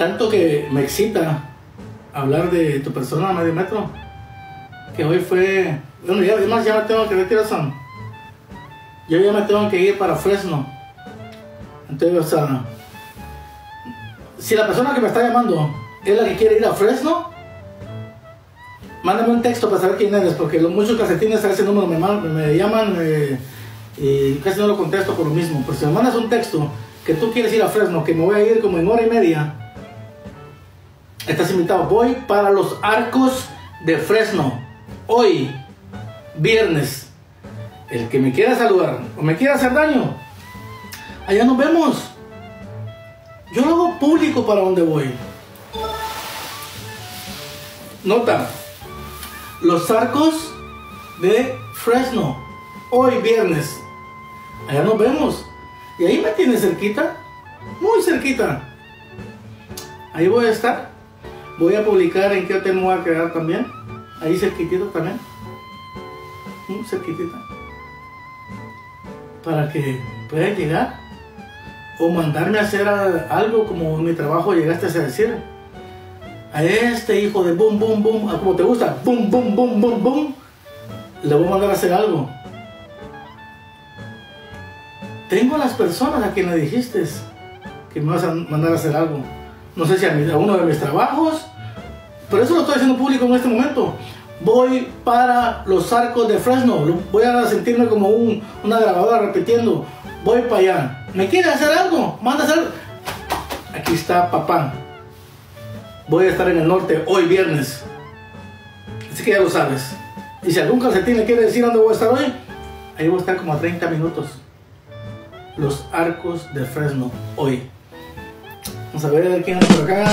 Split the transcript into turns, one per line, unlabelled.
tanto que me excita hablar de tu persona, medio metro, que hoy fue, bueno, ya además ya me tengo que retirar, son. Yo ya me tengo que ir para Fresno. Entonces, o sea, si la persona que me está llamando es la que quiere ir a Fresno, mándame un texto para saber quién eres, porque muchos calcetines a ese número me, me llaman eh, y casi no lo contesto por lo mismo. Pero si me mandas un texto que tú quieres ir a Fresno, que me voy a ir como en hora y media, estás invitado. Voy para los arcos de Fresno, hoy, viernes. El que me quiera saludar o me quiera hacer daño, allá nos vemos. Yo lo hago público para donde voy. Nota, los arcos de Fresno, hoy viernes. Allá nos vemos. Y ahí me tiene cerquita, muy cerquita. Ahí voy a estar. Voy a publicar en qué hotel me voy a quedar también. Ahí cerquitito también. Muy cerquitita. Para que puedan llegar. O mandarme a hacer algo como en mi trabajo llegaste a decir. A este hijo de boom, boom, boom, a como te gusta, boom, boom, boom, boom, boom, le voy a mandar a hacer algo. Tengo las personas a quienes dijiste que me vas a mandar a hacer algo. No sé si a uno de mis trabajos, pero eso lo estoy haciendo público en este momento. Voy para los arcos de Fresno. Voy a sentirme como un- una grabadora repitiendo. Voy para allá. ¿Me quieres hacer algo? Manda hacer. Aquí está papá. Voy a estar en el norte hoy viernes. Así que ya lo sabes. Y si algún calcetín le quiere decir dónde voy a estar hoy, ahí voy a estar como a 30 minutos. Los arcos de Fresno hoy. Vamos a ver quién anda por acá.